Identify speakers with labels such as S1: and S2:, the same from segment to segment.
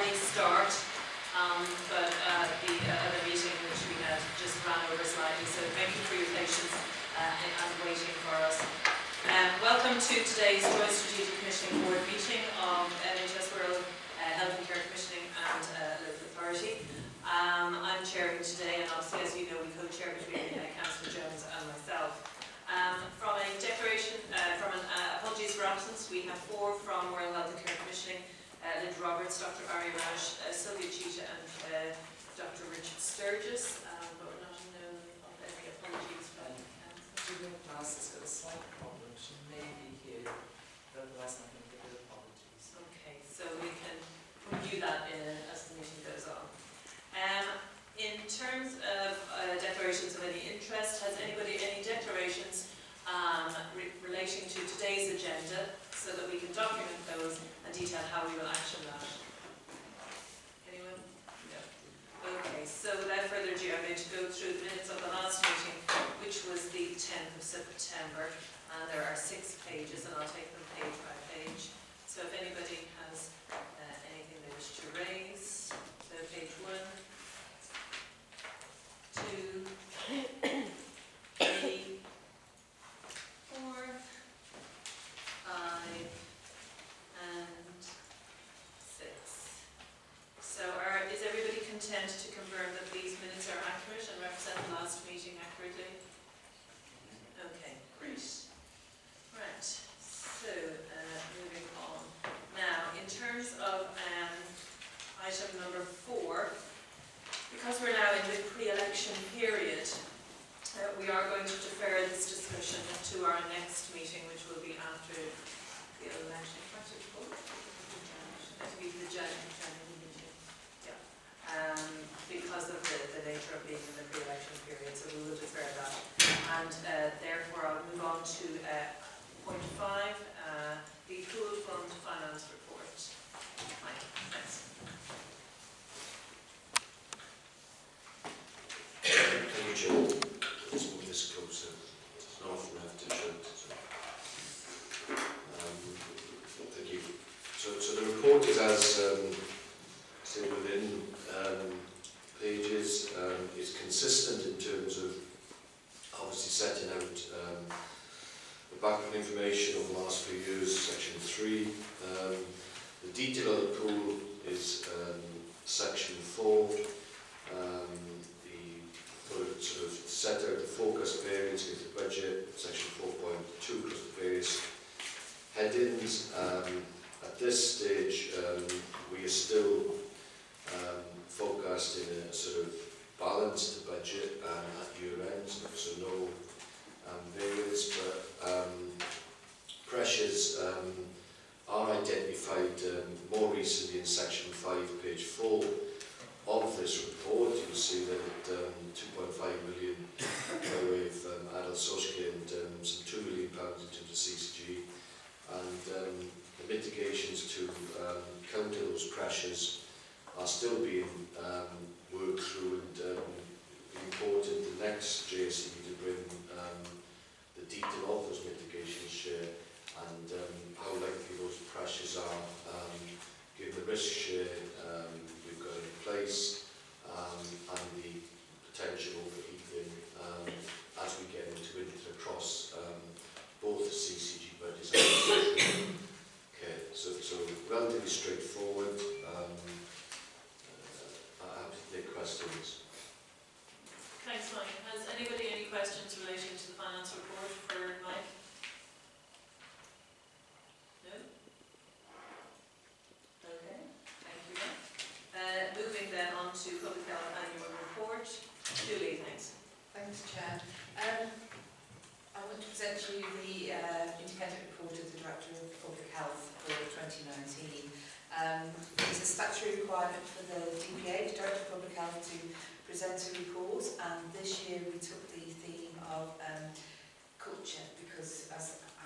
S1: tardy start, um, but uh, the uh, other meeting which we had just ran over slightly, so thank you for your patience uh, and and waiting for us. Um, welcome to today's Joint Strategic Commissioning Board meeting of NHS Wirral uh, Health and Care Commissioning and uh, Local Authority. Um, I'm chairing today, and obviously, as you know, we co-chair between Councillor Jones and myself. Um, from a declaration, uh, from an uh, apologies for absence, we have four from Wirral Health and Care Commissioning, uh, Linda Roberts, Dr. Ari Raj, uh, Sylvia Cheetah, and uh, Dr. Richard Sturgis. Um, but we're not in know of any apologies from council.
S2: Julian Glass has got a slight problem. She may be here, but otherwise I'm going to give her apologies.
S1: Okay, so we can review that in, as the meeting goes on. Um, in terms of uh, declarations of any interest, has anybody any declarations um, re- relating to today's agenda so that we can document those and detail how we will action that? Anyone? No. Okay, so without further ado, I'm going to go through the minutes of the last meeting, which was the 10th of September, and there are six pages, and I'll take them page by page. So if anybody has uh, anything they wish to raise, so page one,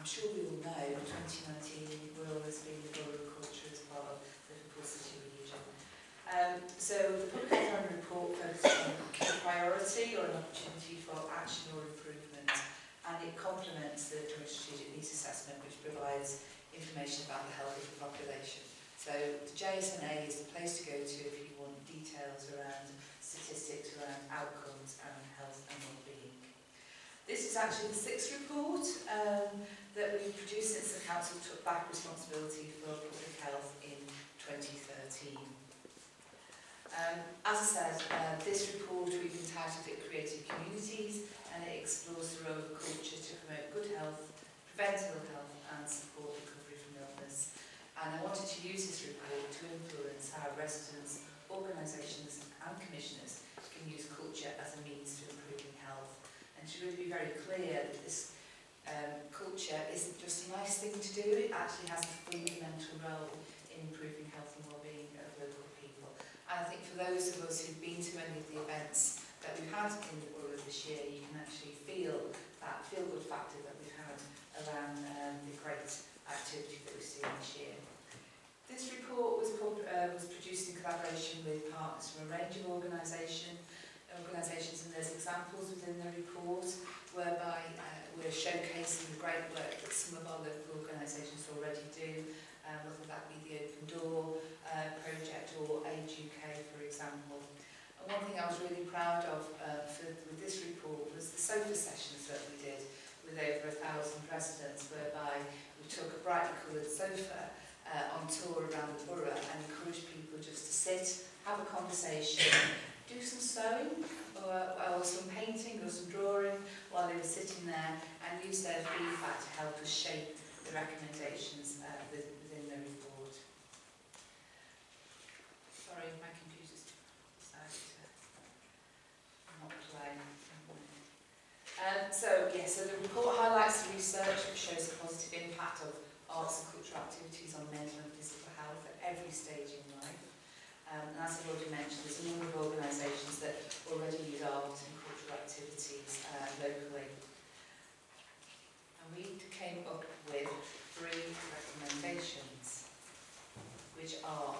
S3: I'm
S4: sure we all know 2019 will has been the global culture as part of the Liverpool city region. Um, so the public health report focuses on a priority or an opportunity for action or improvement and it complements the joint strategic needs assessment which provides information about the health of the population. So the JSNA is the place to go to if you want details around statistics around outcomes and health and well-being. This is actually the sixth report. Um, that we've produced since the Council took back responsibility for public health in 2013. Um, as I said, uh, this report we've entitled it Creative Communities and it explores the role of culture to promote good health, prevent ill health and support recovery from illness. And I wanted to use this report to influence how residents, organisations and commissioners can use culture as a means to improving health and to really be very clear that this um, culture isn't just a nice thing to do, it actually has a fundamental role in improving health and well-being of local people. And I think for those of us who've been to many of the events that we've had in the borough this year, you can actually feel that feel-good factor that we've had around um, the great activity that we've seen this year. This report was, called, uh, was produced in collaboration with partners from a range of organisation, organisations and there's examples within the report whereby uh, we're showcasing the great work that some of our local organisations already do, um, whether that be the Open Door uh, project or Age UK, for example. And one thing I was really proud of uh, for, with this report was the sofa sessions that we did with over a thousand residents, whereby we took a brightly coloured sofa uh, on tour around the borough and encouraged people just to sit, have a conversation, do some sewing or, or some painting or some drawing while they were sitting there and use their feedback to help us shape the recommendations uh, within the report. Sorry, my computer's decided to not play. Um, so, yeah, so the report highlights the research which shows the positive impact of arts and cultural activities on mental and physical health at every stage in life. Um, and as I've already mentioned, there's a number of organisations that already use art and cultural activities uh, locally. And we came up with three recommendations, which are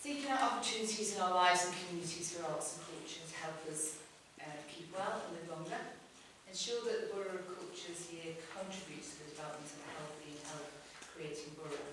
S4: seeking out opportunities in our lives and communities for arts and culture to help us uh, keep well and live longer, ensure that the Borough of Culture's year contributes to the development of a healthy and health-creating borough,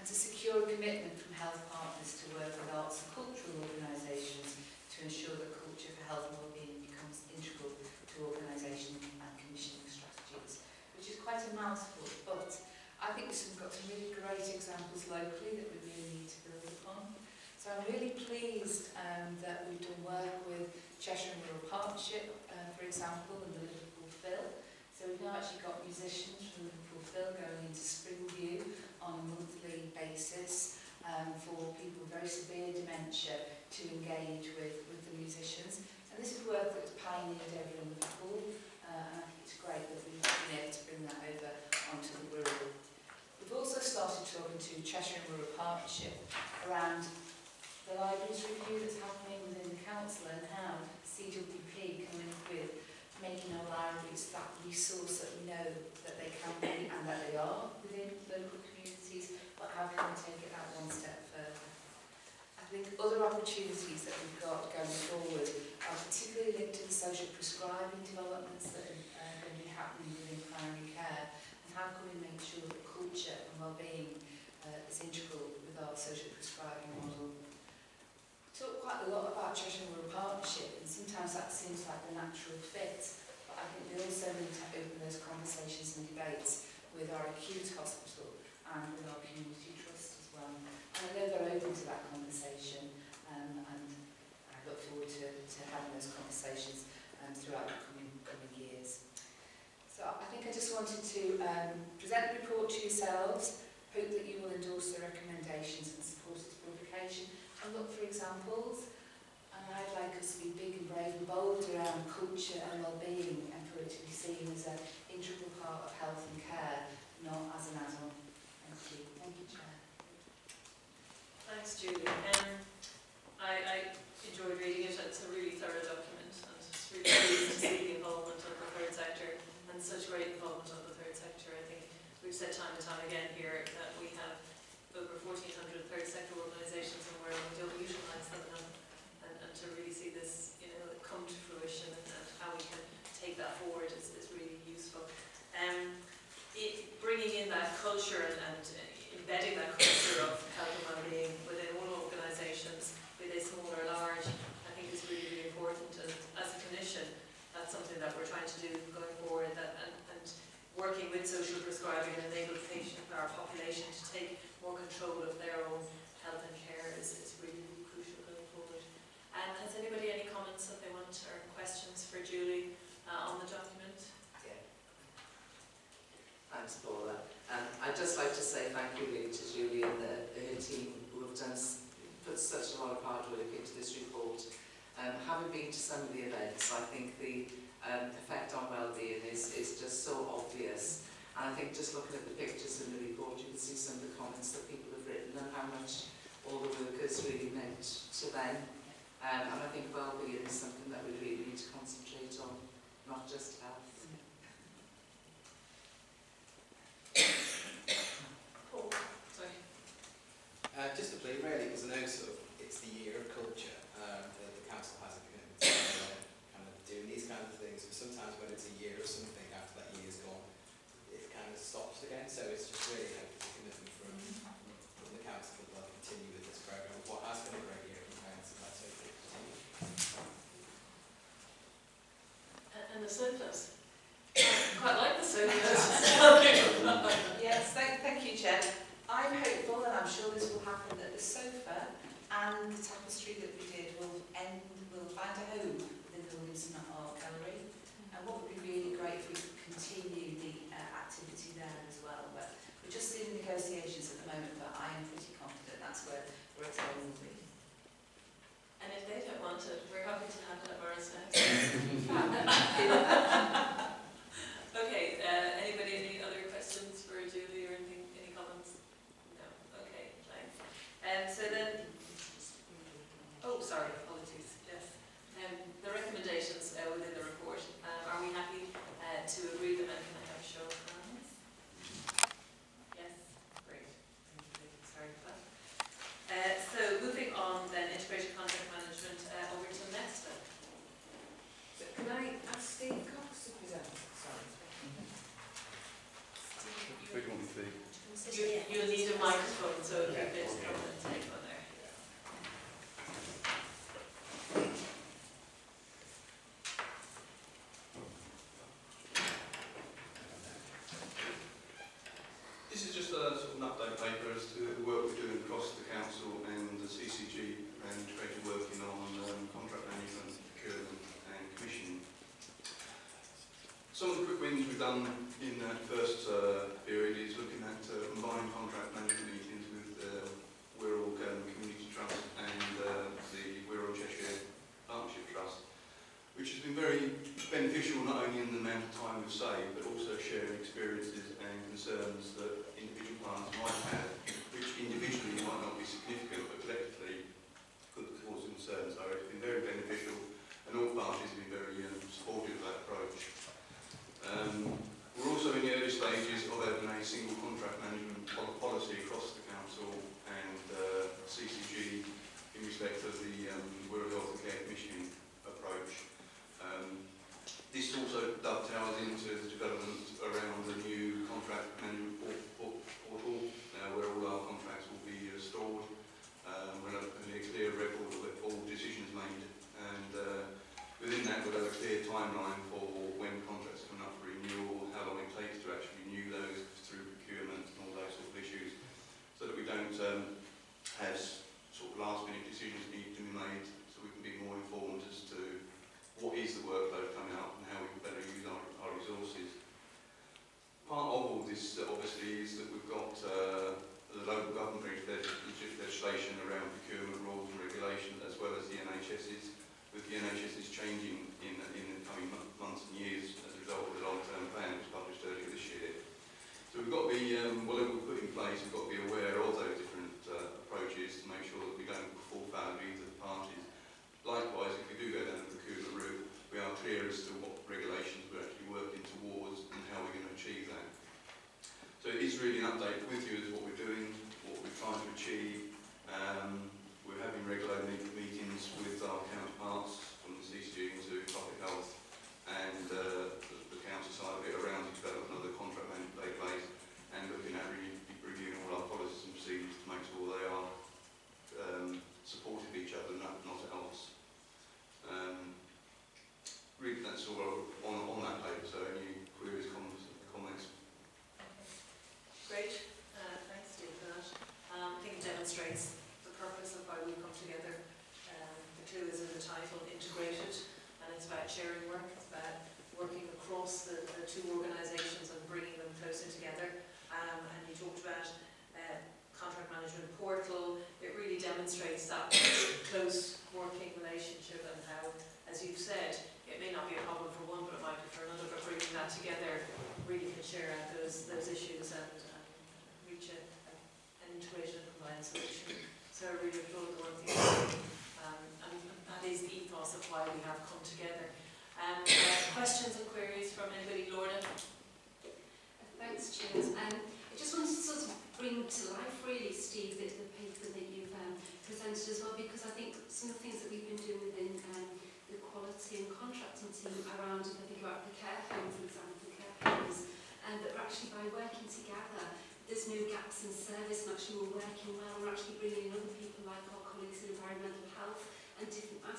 S4: and to secure a commitment from health partners to work with arts and cultural organisations to ensure that culture for health and wellbeing becomes integral to organisation and commissioning strategies, which is quite a mouthful, but I think we've got some really great examples locally that we really need to build upon. So I'm really pleased um, that we've done work with Cheshire and Wirral Partnership, uh, for example, and the Liverpool Phil. So we've now actually got musicians from Liverpool Phil going into Springview on a monthly basis um, for people with very severe dementia to engage with, with the musicians. And this is work that was pioneered over in Liverpool, uh, and I think it's great that we've been able to bring that over onto the Wirral. We've also started talking to Cheshire and Wirral Partnership around the libraries review that's happening within the council and how CWP can in with making our libraries that resource that we know that they can be and that they are within local communities, but how can we take it that one step further? I think other opportunities that we've got going forward are particularly linked to the social prescribing developments that are uh, going to be happening within primary care and how can we make sure that culture and well-being uh, is integral with our social prescribing model. We talk quite a lot about Cheshire Wirral Partnership and sometimes that seems like the natural fit but I think we also need to open those conversations and debates with our acute hospital and with our community trust as well. And I know they're open to that conversation um, and I look forward to, to having those conversations um, throughout the coming, coming years. So I think I just wanted to um, present the report to yourselves, hope that you will endorse the recommendations and support its publication and look for examples. And I'd like us to be big and brave and bold around culture and well-being and for it to be seen as an integral part of health and care, not as an add-on
S1: Thanks, Julie. Um, I, I enjoyed reading it. It's a really thorough document, and it's really pleased to see the involvement of the third sector and such great involvement of the third sector. I think we've said time and time again here that we have over 1,400 third sector organisations in the Wirral and we don't utilise them enough. And, and to really see this, you know, come to fruition and, and how we can take that forward is, is really useful. Um, it, bringing in that culture and, and embedding that culture something that we're trying to do going forward that, and, and working with social prescribing and enable patient, our population to take more control of their own health and care is, is really crucial going forward. And has anybody any comments that they want or questions for Julie uh, on the document?
S2: Yeah. Thanks, Paula. Um, I'd just like to say thank you really to Julie and the, her team who have done, put such a lot of hard work into this report. Um, having been to some of the events, I think the um, effect on well-being is, is just so obvious. And I think just looking at the pictures in the report, you can see some of the comments that people have written and how much all the workers really meant to them. Um, and I think well-being is something that we really need to concentrate on, not just health.
S5: Uh, just to play really, because I know sort of sometimes when it's a year or something, after that year's gone, it kind of stops again. So it's just really like a commitment from, from the council to continue with this programme. What has been a great year
S4: in France, and that's hopefully continue.
S1: And the surplus the... You, you'll need a microphone, so if yeah. there's comments, I go there.
S6: This is just a sort of an update paper as to the work we're doing across the council and the CCG and Treasury working on um, contract management, procurement and commissioning. Some of the quick wins we've done in that first uh,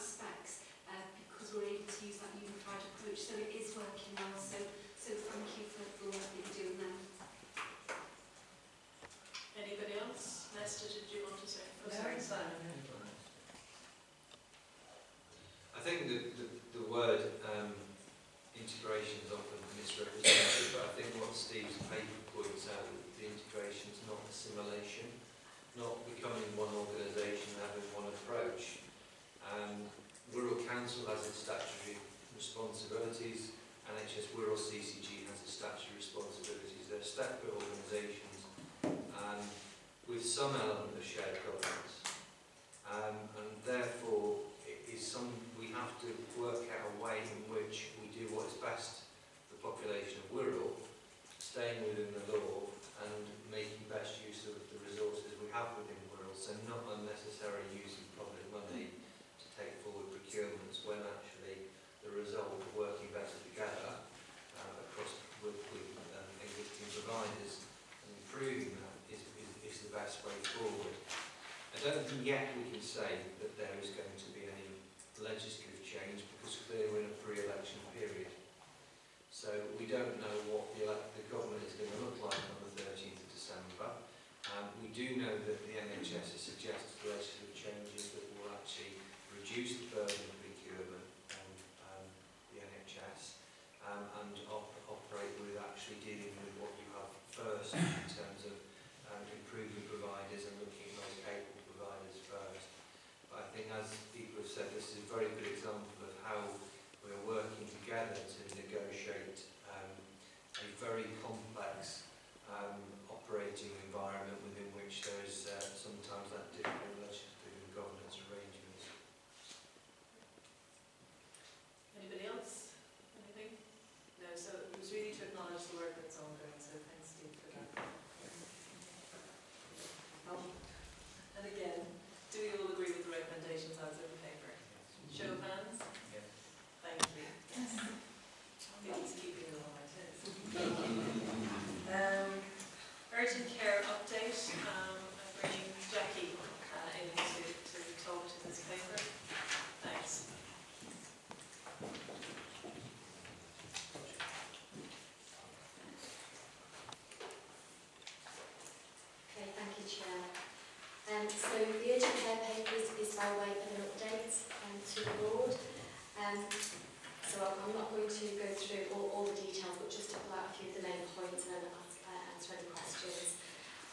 S7: aspects uh, because we're able to use that unified approach. So it is working well. So, so thank you for the work that you're doing there.
S8: With some element of shared governance. Um, and therefore, it is some, we have to work out a way in which we do what is best for the population of Wirral, staying within the law and making best use of the resources we have within Wirral, so not unnecessarily using public money to take forward procurements when actually the result of working better together uh, across with, with um, existing providers and improving that is, is, is the best way forward. I yet we can say so the
S1: urgent care
S7: papers is by way of an update um, to the board. Um, so I'm not going to go through all, all the details, but just to pull out a few of the main points and then ask, uh, answer any questions.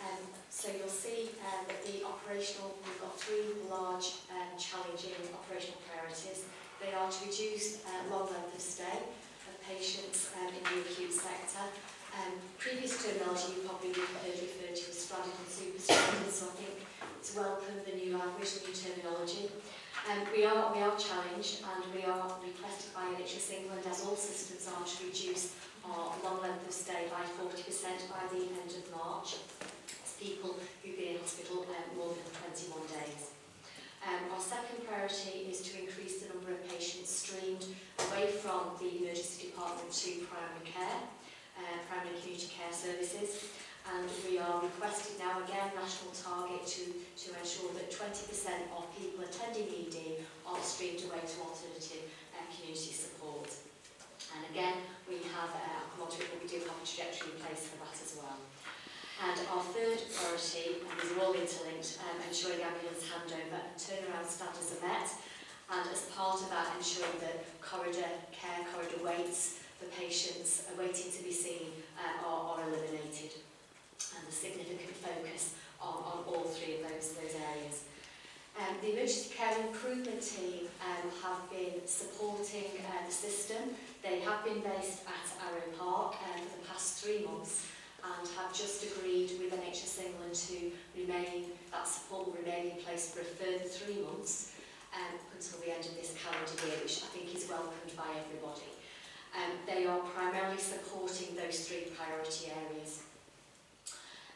S7: Um, so you'll see um, that the operational, we've got three large um, challenging operational priorities. They are to reduce uh, long length of stay of patients um, in the acute sector, Um, previous terminology you probably would have heard referred to as sporadic and super sporadic, so I think it's welcome the new language, the new terminology. Um, we, are, we are challenged and we are requested by NHS England, as all systems are, to reduce our long length of stay by 40% by the end of March. It's people who've been in hospital um, more than 21 days. Um, our second priority is to increase the number of patients streamed away from the emergency department to primary care. Uh, primary community care services and we are requesting now again national target to, to ensure that 20% of people attending ED are streamed away to alternative uh, community support. And again, we have, uh, I'll to it, but we do have a trajectory in place for that as well. And our third priority, and these are all interlinked, um, ensuring ambulance handover and turnaround standards are met. And as part of that, ensuring that corridor care, corridor waits for patients waiting to be seen uh, are, are eliminated. And a significant focus on, on all three of those, those areas. Um, the emergency care improvement team um, have been supporting uh, the system. They have been based at Arrowe Park uh, for the past three months and have just agreed with NHS England to remain, that support will remain in place for a further three months um, until the end of this calendar year, which I think is welcomed by everybody. Um, they are primarily supporting those three priority areas.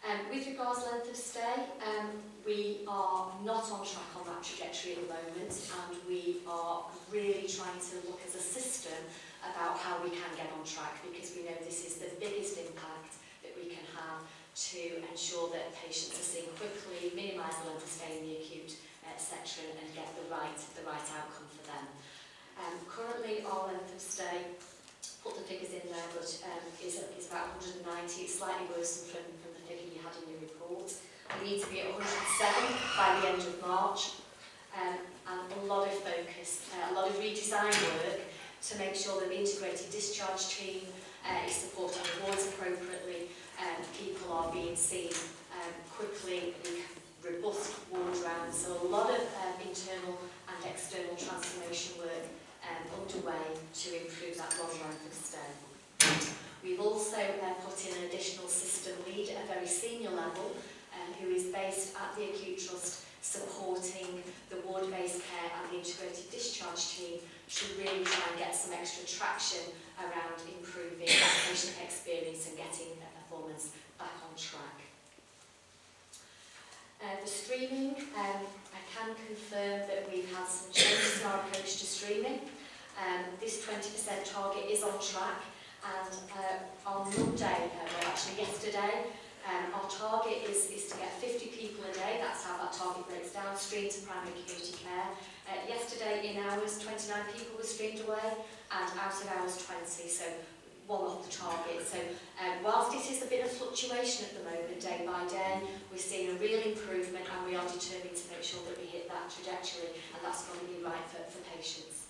S7: Um, with regards length of stay, um, we are not on track on that trajectory at the moment and we are really trying to look as a system about how we can get on track because we know this is the biggest impact that we can have to ensure that patients are seen quickly, minimise the length of stay in the acute uh, section and get the right, the right outcome for them. Um, currently, our length of stay put the figures in there, but um, it's, it's about 190, it's slightly worse than from, from the figure you had in your report. We need to be at 107 by the end of March, um, and a lot of focus, uh, a lot of redesign work to make sure that the integrated discharge team uh, is supporting wards appropriately, um, people are being seen um, quickly, robust ward rounds, so a lot of um, internal and external transformation work um, underway to improve that long life of stone. We've also uh, put in an additional system lead at a very senior level um, who is based at the Acute Trust supporting the ward-based care and the integrated discharge team to really try and get some extra traction around improving that patient experience and getting their performance back on track. Uh, the streaming, um, I can confirm that we've had some changes in our approach to streaming. Um, this 20% target is on track and uh, on Monday, uh, well actually yesterday, um, our target is, is to get 50 people a day, that's how that target breaks down, streamed to primary community care. Uh, yesterday in hours 29 people were streamed away and out of hours 20, so one of the targets. So um, whilst it is a bit of fluctuation at the moment, day by day, we're seeing a real improvement and we are determined to make sure that we hit that trajectory and that's going to be right for, for patients.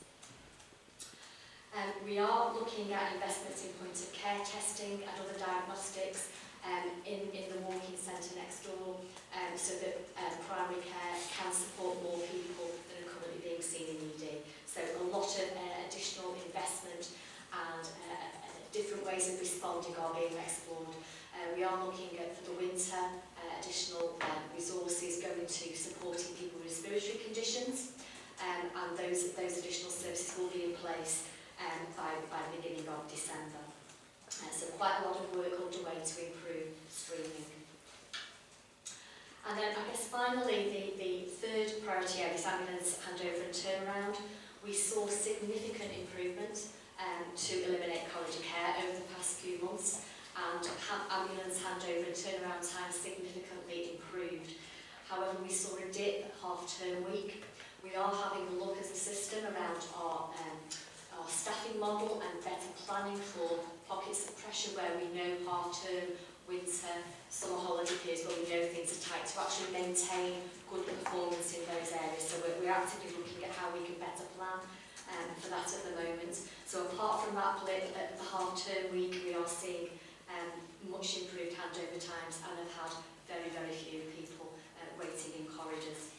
S7: Um, we are looking at investments in point of care testing and other diagnostics um, in, in the walking centre next door um, so that um, primary care can support more people than are currently being seen in ED. So a lot of uh, additional investment and uh, different ways of responding are being explored. Uh, we are looking at, for the winter, uh, additional um, resources going to supporting people with respiratory conditions um, and those, those additional services will be in place um, by, by the beginning of December. Uh, so quite a lot of work underway to improve streaming. And then I guess finally the, the third priority area is ambulance handover and turnaround. We saw significant improvement um, to eliminate college care over the past few months and have ambulance handover and turnaround time significantly improved. However, we saw a dip at half-term week. We are having a look as a system around our, um, our staffing model and better planning for pockets of pressure where we know half-term, winter, summer holiday periods where we know things are tight to actually maintain good performance in those areas. So we're, we're actively looking at how we can better plan um, for that at the moment. So apart from that blip at the half-term week, we are seeing um, much improved handover times and have had very, very few people uh, waiting in corridors.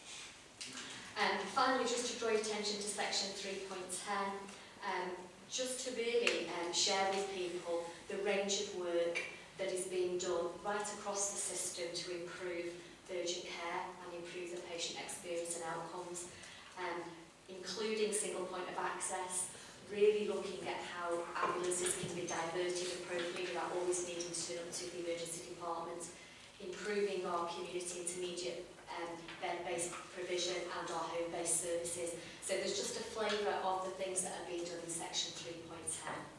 S7: Um, finally, just to draw attention to section 3.10, um, just to really um, share with people the range of work that is being done right across the system to improve urgent care and improve the patient experience and outcomes. Um, including single point of access, really looking at how ambulances can be diverted appropriately without always needing to turn up to the emergency department, improving our community intermediate um, bed-based provision and our home-based services. So there's just a flavour of the things that are being done in section 3.10.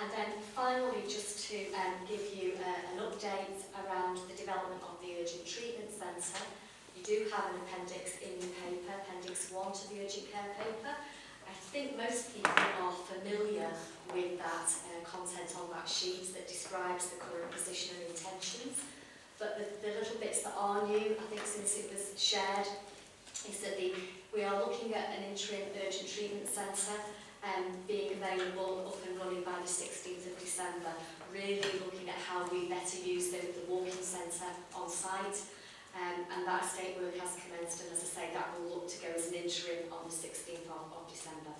S7: And then finally, just to um, give you uh, an update around the development of the Urgent Treatment Centre. Do have an appendix in your paper, Appendix 1 to the Urgent Care paper. I think most people are familiar with that uh, content on that sheet that describes the current position and intentions. But the, the little bits that are new, I think since it was shared, is that the, we are looking at an interim urgent treatment centre um, being available up and running by the 16th of December, really looking at how we better use the, the walking centre on site. Um, and that estate work has commenced, and as I say, that will look to go as an interim on the 16th of, of December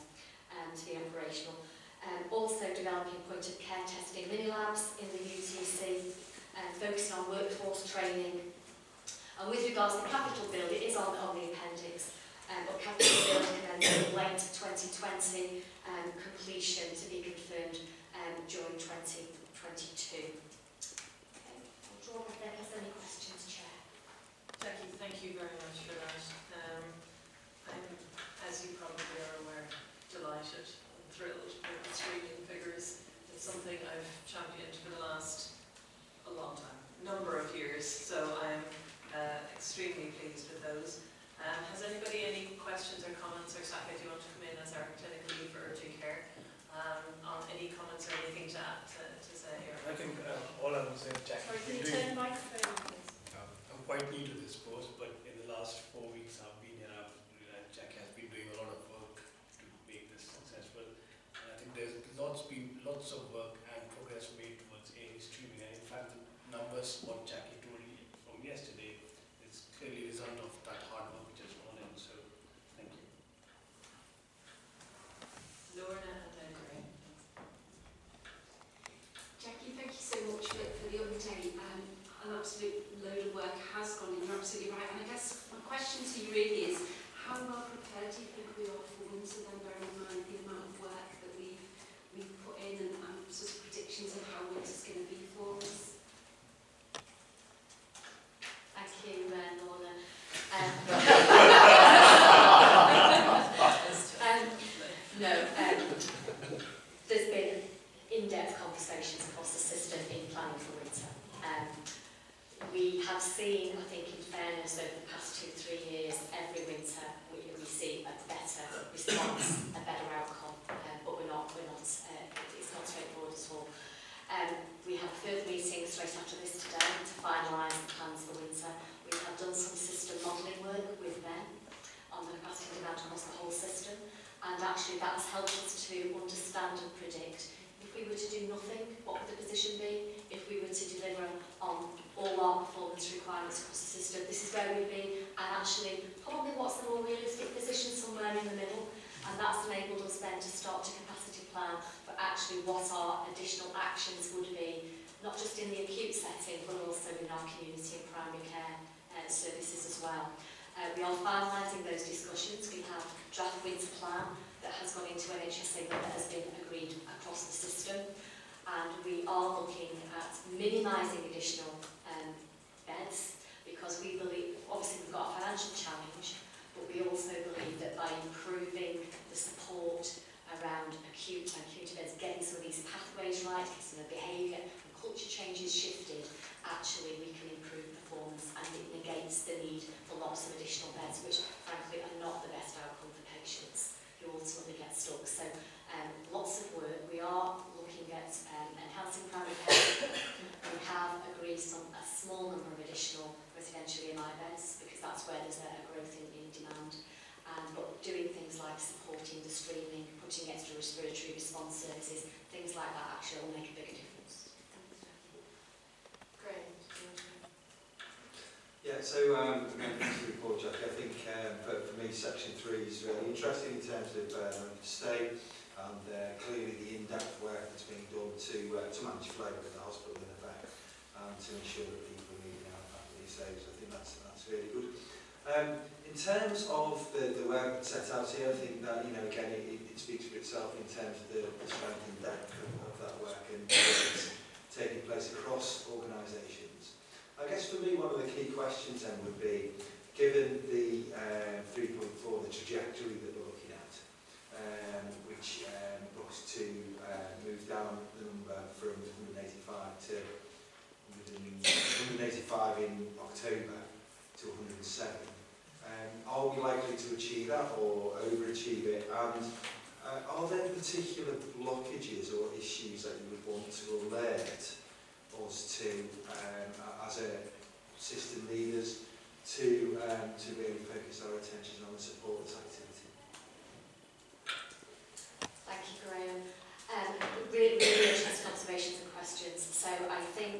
S7: um, to be operational. Um, also developing point of care testing mini labs in the UTC, um, focusing on workforce training. And with regards to the capital build, it is on, on the appendix, um, but capital build be late 2020 um, completion to be confirmed um, during 2022. Okay, I'll draw there. Any questions?
S1: Jackie, thank you very much for that. Um, I'm, as you probably are aware, delighted and thrilled with the screening figures. It's something I've championed for the last a long time, number of years, so I'm uh, extremely pleased with those. Um, has anybody any questions or comments, or Saka, do you want to come in as our clinical lead for urgent care? Um, on any comments or anything to, add, to, to say or?
S9: I think uh, all I would say, Jack,
S7: Sorry, can you
S9: you're
S7: turn
S9: doing,
S7: the microphone on, please?
S9: um, I'm quite new to this post, but in the last four weeks I've been here, I've, Jack has been doing a lot of work to make this successful. And I think there's lots been, lots of work and progress made towards AI streaming. And in fact, the numbers, what Jackie told you from yesterday, is clearly a result of that hard work which has gone in. So, thank you.
S1: Lorna and.
S10: Jackie, thank you so much for, the update. Um, load of work has gone in, you're absolutely right. And I guess my question to you really is, how well prepared do you think we are for winter then, bearing in mind the amount of work that we've, we've put in and, and sort of predictions of how winter's going to be for us?
S7: Thank you, uh, Lorna. Um, um, no, um, there's been in-depth conversations across the system in planning for winter. Um, we have seen, I think, in fairness, over the past two, three years, every winter we, we see a better response, a better outcome, um, but we're not, we're not, uh, it's not straightforward at all. Um, we have a further meeting straight after this today to finalise the plans for winter. We have done some system modelling work with them on the capacity demand across the whole system, and actually that has helped us to understand and predict if we were to do nothing, what would the position be? If we were to deliver on or performance requirements across the system. This is where we've been, and actually, probably what's the more realistic position somewhere in the middle, and that's enabled us then to start to capacity plan for actually what our additional actions would be, not just in the acute setting, but also in our community and primary care uh, services as well. Uh, we are finalising those discussions. We have draft winter plan that has gone into NHS that has been agreed across the system. And we are looking at minimising additional because we believe, obviously we've got a financial challenge, but we also believe that by improving the support around acute and acute beds, getting some of these pathways right, some of the behaviour and culture changes shifted, actually we can improve performance and it negates the need for lots of additional beds, which frankly are not the best outcome for patients who ultimately get stuck. So um, lots of work. We are looking at um, enhancing primary care. we have agreed on a small number of additional residential EMI beds because that's where there's a, a growth in, in demand. Um, but doing things like supporting the streaming, putting extra respiratory response services, things like that actually will make a bigger difference.
S1: Graham, do you want to?
S11: Yeah, so um, again, thanks for the report, Jack. I think um, for, for me, section three is really interesting in terms of um, state and uh, clearly the in-depth work that's being done to uh, to manage flow in the hospital in effect and to ensure that people leaving after these saves. I think that's, that's really good. Um, in terms of the, the web set out here, I think that, you know, again, it, it speaks for itself in terms of the, the strength and depth of, of that work and taking place across organisations. I guess for me, one of the key questions then would be, given the um, uh, 3.4, the trajectory that we're looking at, um, which um, looks to uh, move down the number from 185 to 185 in October to 107. Um, are we likely to achieve that or overachieve it? And uh, are there particular blockages or issues that you would want to alert us to um, as a system leaders to um, to really focus our attention on the support activity?
S7: Thank you, Graham. Um, really, really interesting observations and questions. So I think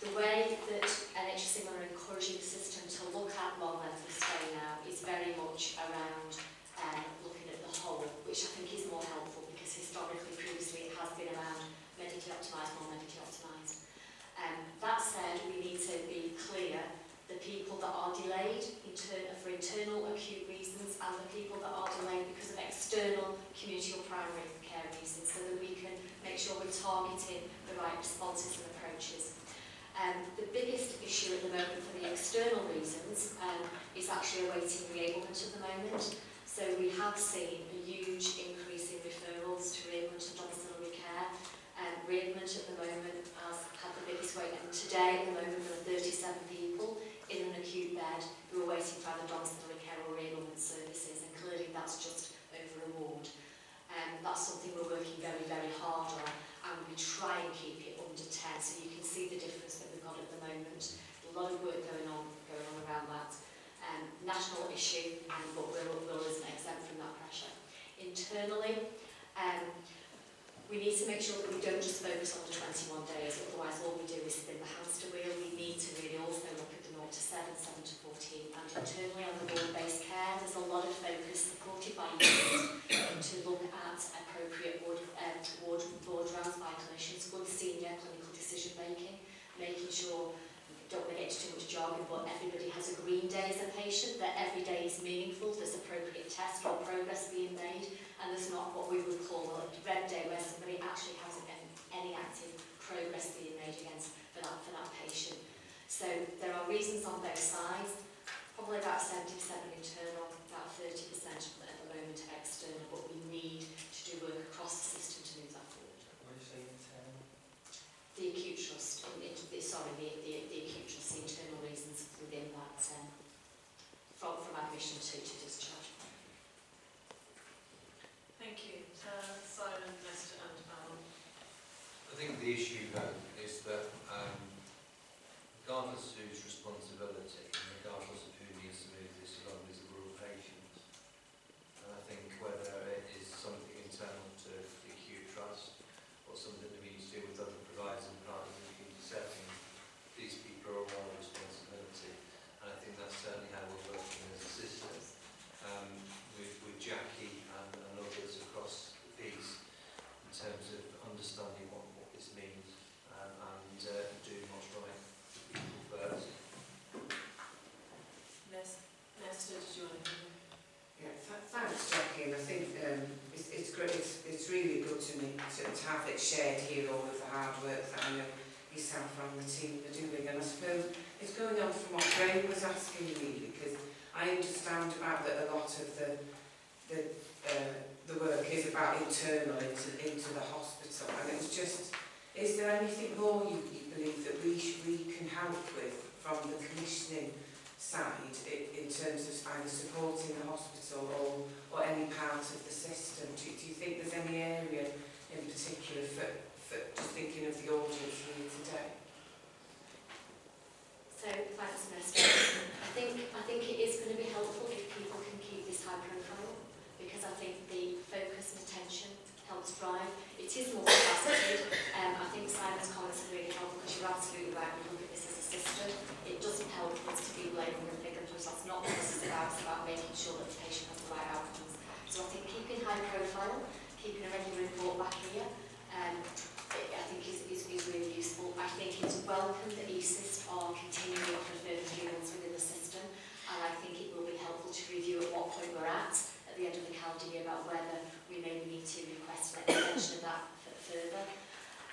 S7: the way that NHSE are encouraging the system to look at long length of stay now is very much around um, looking at the whole, which I think is more helpful because historically, previously, it has been around medically optimised, more medically optimised. Um, that said, we need to be clear the people that are delayed turn, for internal acute reasons and the people that are delayed because of external community or primary care reasons so that we can make sure we're targeting the right responses and approaches. Um, the biggest issue at the moment for the external reasons um, is actually awaiting reablement at the moment. So we have seen a huge increase in referrals to reablement and domiciliary care. Um, reablement at the moment has had the biggest wait and today at the moment there are 37 people in an acute bed who are waiting for either domiciliary care or reablement services and clearly that's just over a ward. Um, that's something we're working very, very hard on and we try and keep it under 10 so you can see the difference the moment. A lot of work going on, going on around that. Um, national issue, and but Will, Will isn't exempt from that pressure. Internally, um, we need to make sure that we don't just focus on the 21 sure don't want to get into too much jargon, but everybody has a green day as a patient, that every day is meaningful, there's appropriate test or progress being made, and there's not what we would call a red day where somebody actually hasn't any, any active progress being made against for that, for that patient. So there are reasons on both sides, probably about 70% of internal, about 30% at the moment external, but we need to do work across the system to move that forward.
S11: What do you say internal?
S7: The acute trust, in, in, the, sorry, the, the, the acute trust, the internal reasons within that, um, from, from admission to, to discharge.
S1: Thank you. Uh, Simon, Lester and Alan.
S8: I think the issue though is that um, regardless whose responsibility, and regardless
S2: shared here all of the hard work that I know yourself and the team are doing. And I suppose it's going on from what Graham was asking me, because I understand about that a lot of the, the, uh, the work is about internal into, into the hospital. And it's just, is there anything more you, you believe that we, sh we can help with from the commissioning side in, in terms of either supporting the hospital or, or any part of the system? Do, do you think there's any area in particular for, for thinking of the audience here today?
S7: So thanks, Nesta. I think I think it is going to be helpful if people can keep this high profile because I think the focus and attention helps drive. It is more multifaceted. Um, I think Simon's comments are really helpful because you're absolutely right. We look at this as a system. It doesn't help us to be blaming and figure because that's not what this is about. It's about making sure that the patient has the right outcomes. So I think keeping high profile, keeping a regular report back here, um, it, I think is, is, is really useful. I think it's welcome that ECIST are continuing for further three within the system, and I think it will be helpful to review at what point we're at at the end of the calendar year about whether we maybe need to request an extension of that further.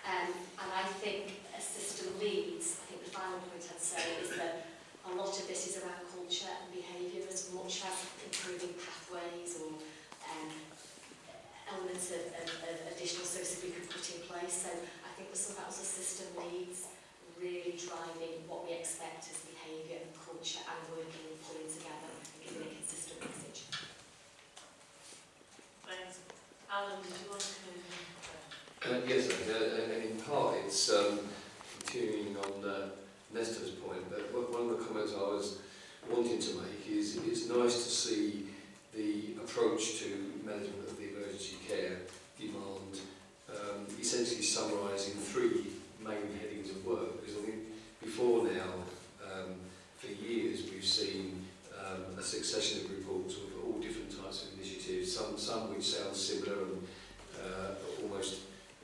S7: Um, and I think as system leads, I think the final point I'd say is that a lot of this is around culture and behaviour as much as improving pathways or um, elements of, of, of additional services we could put in place. So I think there's something else as system needs really driving what we expect as behaviour and culture and working and pulling together and giving a consistent message.
S1: Thanks. Alan, did you want to come in?
S12: Uh, yes, uh, and in part it's um, continuing on uh, Nestor's point, but one one of the comments I was wanting to make is it's nice to see the approach to management of the emergency care demand um, essentially summarising three main headings of work, because I think before now, um, for years, we've seen um, a succession of reports of all different types of initiatives, some, some which sound similar and uh, almost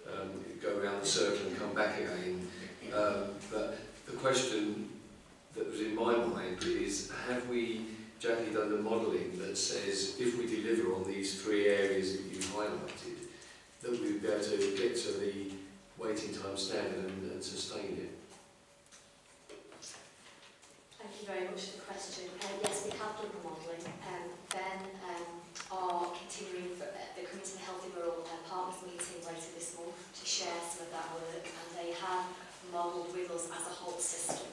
S12: um, go around the circle and come back again. Um, but the question that was in my mind is, have we, Jackie, done the modelling that says if we deliver on these three areas that that we'd be able to get to the waiting time standard and, and sustain it.
S7: Thank you very much for the question. Uh, yes, we have done the modelling. Um, ben um, are continuing, for, uh, they're coming to the Healthy Wirral uh, Partners meeting later this month to share some of that work and they have modelled with us as a whole system.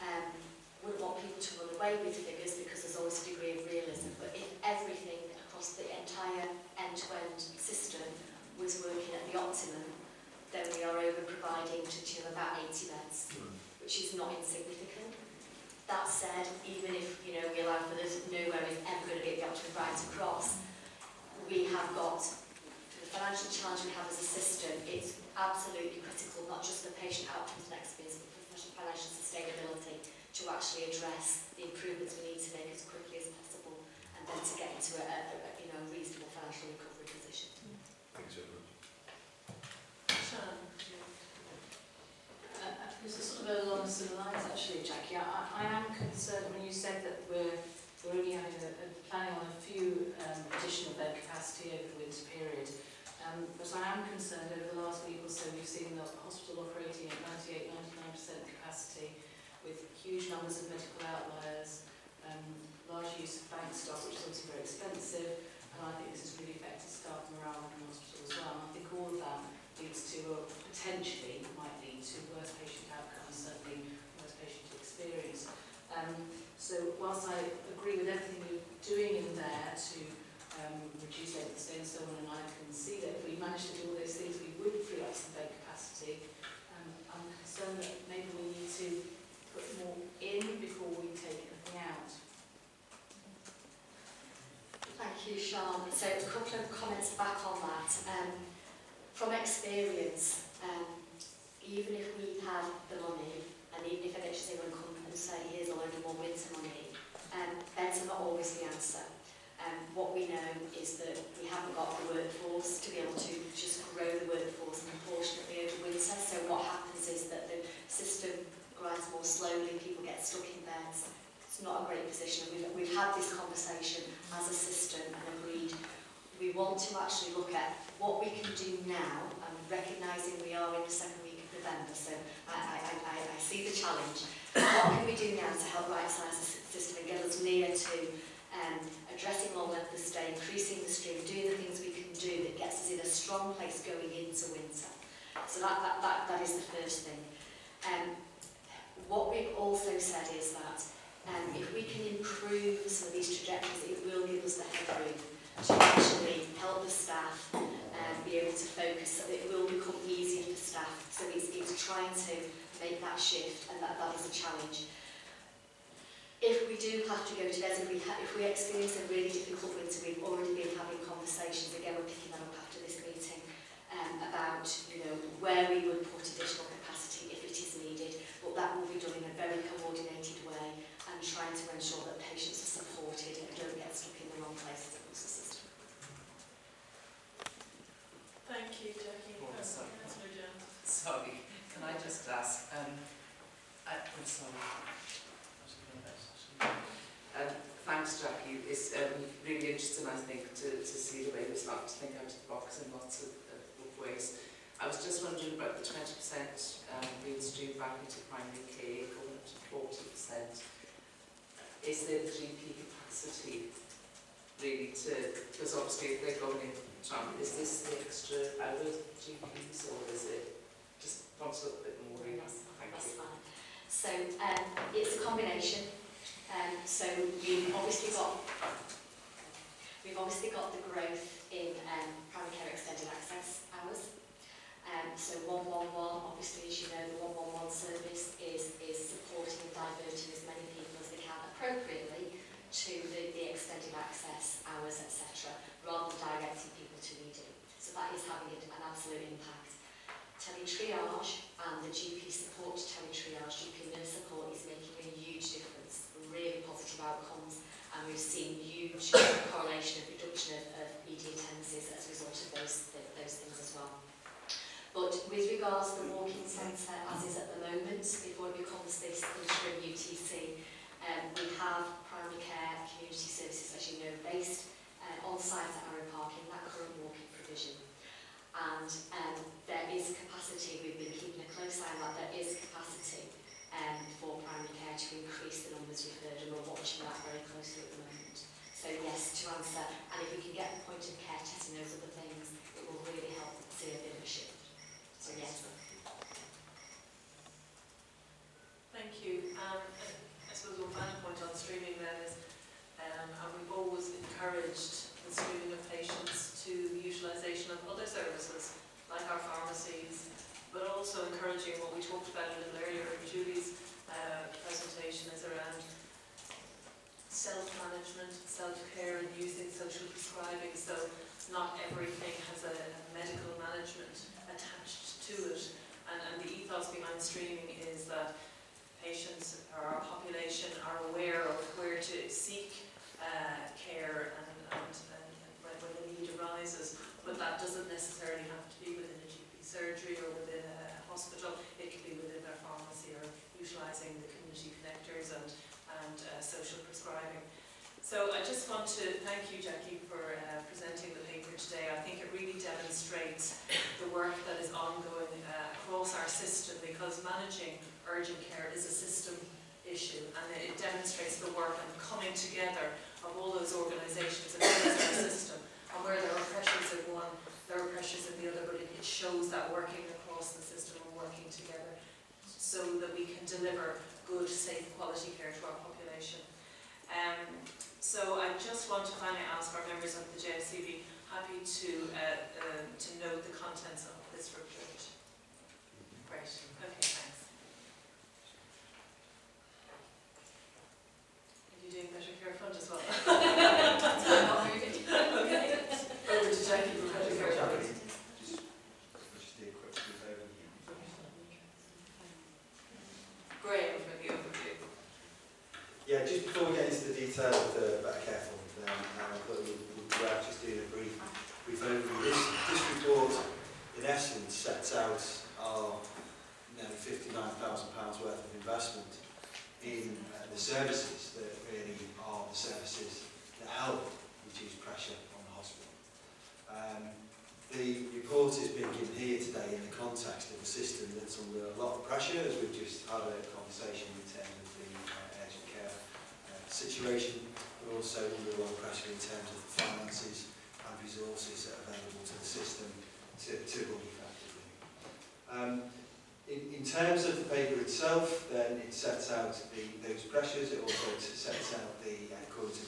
S7: Um, wouldn't want people to run away with figures because there's always a degree of realism, but if everything the entire end-to-end system was working at the optimum, then we are over-providing to the tune of about 80 beds, hmm. which is not insignificant. That said, even if you know we allow for this nowhere is ever going to be at the optimum right across, we have got for the financial challenge we have as a system, it's absolutely critical not just for patient outcomes and experience, but for financial sustainability to actually address the improvements we need to make as quickly as possible and then to get into a, a, a you reasonable financial recovery position.
S11: Thanks very much.
S1: Sharon?
S4: Uh, This is sort of along similar lines actually, Jackie. I, I am concerned when you said that we're, we're only having a, a planning on a few um, additional bed capacity over the winter period. Um, but I am concerned over the last week or so we've seen the hospital operating at 98-99% capacity with huge numbers of medical outliers, um, large use of bank stock, which is obviously very expensive, and I think this has really affected staff morale in the hospital as well. And I think all of that leads to, or potentially might lead to worse patient outcomes, certainly worse patient experience. Um, so whilst I agree with everything you're doing in there to um, reduce length of stay and so on, and I can see that if we manage to do all those things, we would free up some bed capacity. Um, I'm concerned that maybe we need to put more in before we take anything out.
S7: Thank you, Sean. So a couple of comments back on that. Um, from experience, um, even if we had the money, and even if NHS would come and say, here's a load of more winter money, um, are not always the answer. Um, what we know is that we haven't got the workforce to be able to just grow the workforce proportionately over winter. So what happens is that the system grinds more slowly, people get stuck in beds. It's not a great position. We've, we've had this conversation as a system and agreed we want to actually look at what we can do now and recognising we are in the second week of November, so I, I, I, I see the challenge. what can we do now to help right-size the system and get us near to um, addressing long length of stay, increasing the stream, doing the things we can do that gets us in a strong place going into winter. So that, that, that, that is the first thing. Um, what we've also said is that um, if we can improve some of these trajectories, it will give us the headroom to actually help the staff um, be able to focus so that it will become easier for staff. So it's, it's trying to make that shift and that, that is a challenge. If we do have to go to bed, if we, if we experience a really difficult winter, we've already been having conversations, again we're picking that up after this meeting, um, about you know where we would put additional capacity if it is needed, but that will be done in a very collaborative trying to ensure that patients are supported and don't get stuck in the wrong places across the system.
S1: Thank you, Jackie.
S2: Oh,
S1: That's
S2: sorry. Sorry, can I just ask, um, I, I'm sorry. I was gonna ask, actually. Um, thanks Jackie, it's um, really interesting I think to, to see the way they start to think out of the box in lots of, of, of ways. I was just wondering about the 20% um, being streamed back into primary care, going up to 40%. Is there the GP capacity really to, because obviously if they're going in, is this the extra hour GPs or is it just wants a little bit more? really?
S7: Yes,
S2: Thank
S7: that's
S2: you.
S7: fine. So um, it's a combination. Um, so we've obviously got we've obviously got the growth in um, primary care extended access hours. Um, so 111, obviously, as you know, the 111 service is, is supporting and diverting as many people as they can appropriately to the, the extended access hours, etc., rather than directing people to ED. So that is having an absolute impact. Teletriage and the GP support to teletriage, GP nurse support is making a huge difference, really positive outcomes, and we've seen huge correlation of reduction of, of ED attendances as a result of those, th those things as well. But with regards to the walk-in centre, as is at the moment, before it becomes this interim UTC, um, we have primary care community services, as you know, based uh, on site at Arrowe Park in that current walk-in provision. and um, there is capacity, we've been keeping a close eye on that, there is capacity um, for primary care to increase the numbers referred and we're watching that very closely at the moment. So yes, to answer, and if we can get the point of care testing those other things, it will really help see a bit of a shift. So yes.
S1: Thank you. Um, Suppose one final point on streaming then is, um, and we've always encouraged the streaming of patients to the utilisation of other services, like our pharmacies, but also encouraging what we talked about a little earlier in Julie's uh, presentation is around self-management, self-care and using social prescribing. So not everything has a, a medical management attached to it. And, and the ethos behind streaming is that patients or our population are aware of where to seek uh, care and, and, and when, the need arises. But that doesn't necessarily have to be within a GP surgery or within a hospital. It could be within their pharmacy or utilising the community connectors and, and uh, social prescribing. So I just want to thank you, Jackie, for uh, presenting the paper today. I think it really demonstrates the work that is ongoing uh, across our system because managing urgent care is a system issue and it demonstrates the work and coming together of all those organisations and the system and where there are pressures in one, there are pressures in the other, but it, it shows that working across the system and working together so that we can deliver good, safe, quality care to our population. Um, so I just want to finally ask our members of the JSCB happy to uh, uh, to note the contents of this report.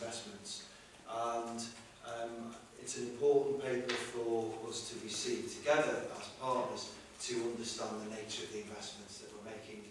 S11: investments. And um, it's an important paper for us to be seen together as partners to understand the nature of the investments that we're making